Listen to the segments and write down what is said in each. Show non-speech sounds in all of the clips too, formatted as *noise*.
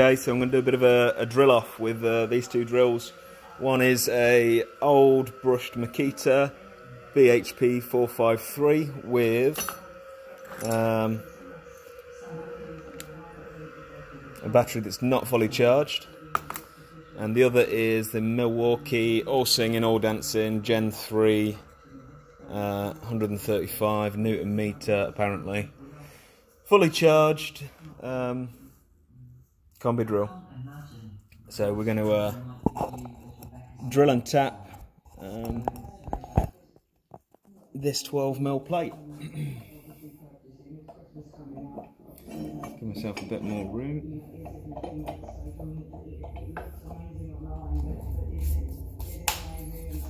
Okay, so I'm going to do a bit of a, a drill off with uh, these two drills. One is a old brushed Makita BHP 453 with um, a battery that's not fully charged. And the other is the Milwaukee All Singing All Dancing Gen 3 uh, 135 newton meter apparently. Fully charged. Um, combi drill. So we're going to uh, drill and tap um, this 12 mil plate. *clears throat* Give myself a bit more room.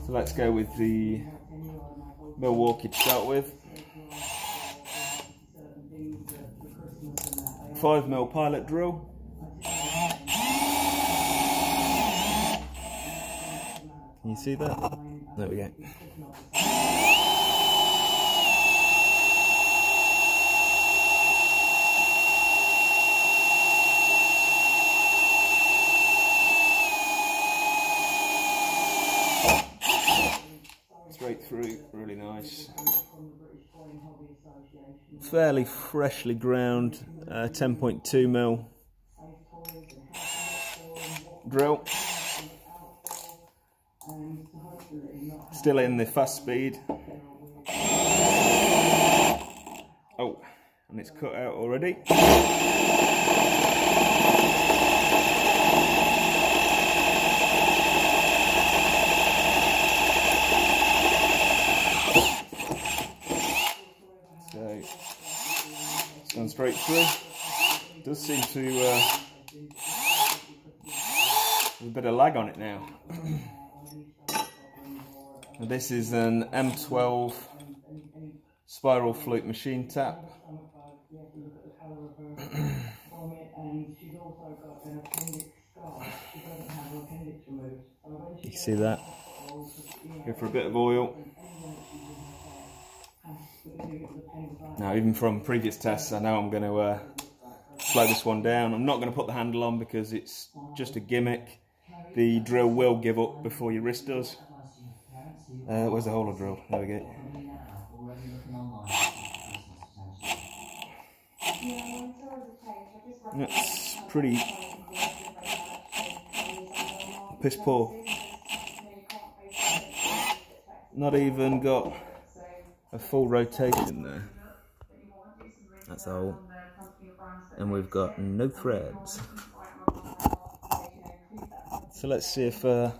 So let's go with the Milwaukee to start with. 5 mil pilot drill. Can you see that? There we go. Straight through, really nice. Fairly freshly ground, uh, 10.2 mil drill. Still in the fast speed. Oh, and it's cut out already. So, it's gone straight through. Does seem to uh, a bit of lag on it now. *clears throat* this is an M12 spiral flute machine tap. *coughs* you see that? Go for a bit of oil. Now, even from previous tests, I know I'm going to uh, slow this one down. I'm not going to put the handle on because it's just a gimmick. The drill will give up before your wrist does. Uh, where's the holder drill? There we go. That's pretty piss poor. Not even got a full rotation there. That's all. And we've got no threads. So let's see if uh,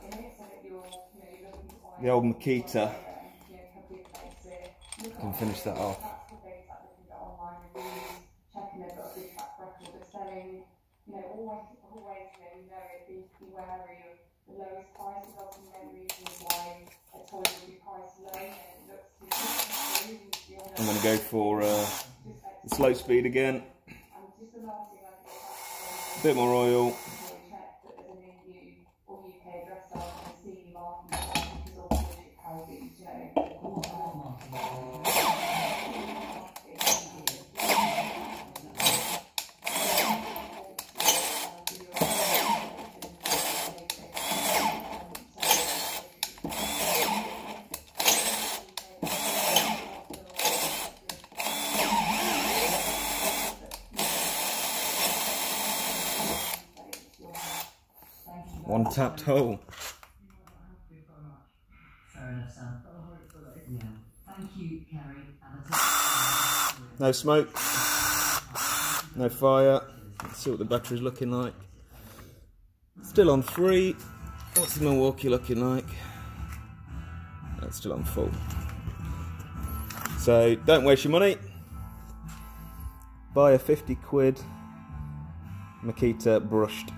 the old Makita can finish that off. I'm going to go for uh, the slow speed again. A bit more oil. One tapped hole. No smoke, no fire. Let's see what the battery's looking like. Still on three. What's the Milwaukee looking like? That's still on full. So don't waste your money. Buy a 50 quid Makita brushed